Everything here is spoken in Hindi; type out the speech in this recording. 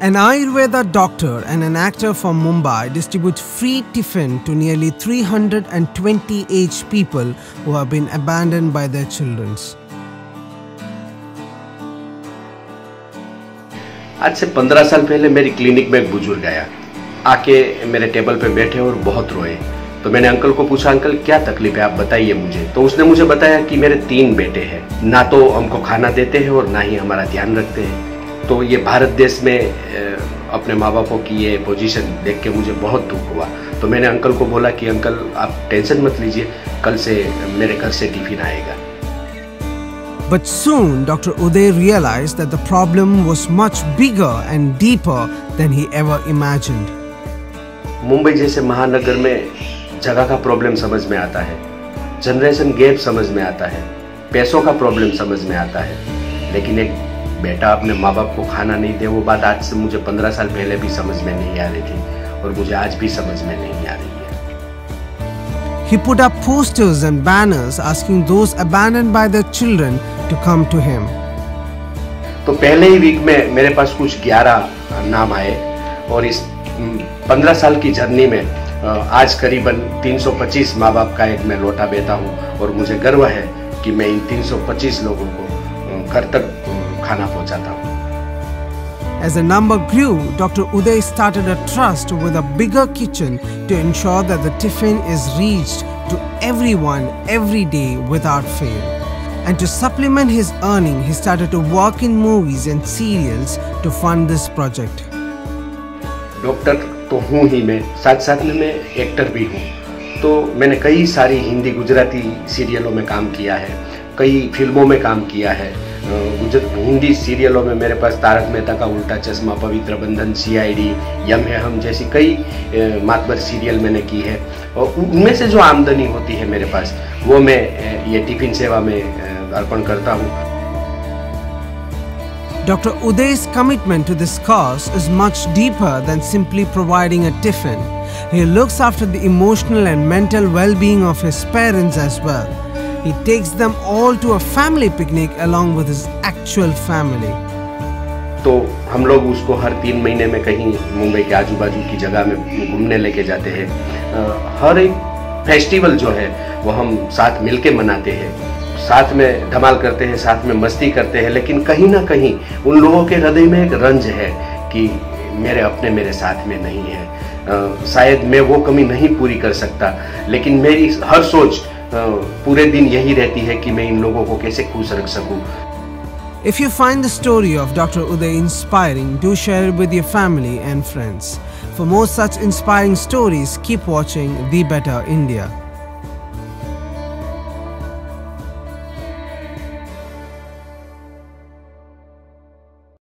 An Ayurveda doctor and an actor from Mumbai distributes free tiffin to nearly 320 aged people who have been abandoned by their children. आज से पंद्रह साल पहले मेरी क्लिनिक में एक बुज़ुर्ग आया। आके मेरे टेबल पे बैठे और बहुत रोए। तो मैंने अंकल को पूछा, अंकल, क्या तकलीफ़ है? आप बताइए मुझे। तो उसने मुझे बताया कि मेरे तीन बेटे हैं। ना तो हमको खाना देते हैं और ना ही हमारा ध्यान रखते हैं। तो ये भारत देश में अपने माँ बापों की ये पोजीशन देख के मुझे बहुत दुख हुआ तो मैंने अंकल को बोला कि अंकल आप टेंशन मत लीजिए कल से मेरे घर से टिफ़िन आएगा But soon, Dr. Uday realized that the problem was much bigger and deeper than he ever imagined. Mumbai जैसे महानगर में जगह का प्रॉब्लम समझ में आता है जनरेशन गैप समझ में आता है पैसों का प्रॉब्लम समझ में आता है लेकिन एक बेटा अपने माँ बाप को खाना नहीं दे वो बात आज से मुझे पंद्रह साल पहले भी समझ में नहीं आ रही थी और मुझे आज भी समझ में नहीं आ रही है He put up posters and banners asking those abandoned by their children to come to him. तो पहले ही वीक में मेरे पास कुछ 11 नाम आए और इस 15 साल की जर्नी में आज करीबन 325 माँ बाप का एक मैं लोटा बेटा हूँ और मुझे गर्व है कि मैं इन 325 लोगों को घर तक खाना पहुँचाता हूँ As the number grew, Dr. Uday started a trust with a bigger kitchen to ensure that the tiffin is reached to everyone every day without fail. And to supplement his earning, he started to work in movies and serials to fund this project. Doctor तो हूँ ही मैं साथ साथ में मैं एक्टर भी हूँ तो मैंने कई सारी हिंदी गुजराती सीरियलों में काम किया है कई फ़िल्मों में काम किया है हिंदी सीरियलों में मेरे पास तारक मेहता का उल्टा चश्मा पवित्र बंधन सी आई डी यम है हम जैसी कई मातबर सीरियल मैंने की है और उनमें से जो आमदनी होती है मेरे पास वो मैं ये टिफ़िन सेवा में अर्पण करता हूँ Dr. Uday's commitment to this cause is much deeper than simply providing a tiffin. He looks after the emotional and mental well-being of his parents as well. He takes them all to a family picnic along with his actual family. तो हम लोग उसको हर तीन महीने में कहीं मुंबई के आजू बाजू की जगह में घूमने लेके जाते हैं। हर एक फेस्टिवल जो है, वो हम साथ मिलके मनाते हैं। साथ में धमाल करते हैं, साथ में मस्ती करते हैं, लेकिन कहीं ना कहीं उन लोगों के हृदय में एक रंज है कि मेरे अपने मेरे साथ में नहीं है। शायद मैं वो कमी नहीं पूरी कर सकता, लेकिन मेरी हर सोच पूरे दिन यही रहती है कि मैं इन लोगों को कैसे खुश रख सकूँ If you find the story of Dr. Uday inspiring, do share it with your family and friends. For more such inspiring stories, keep watching The Better India.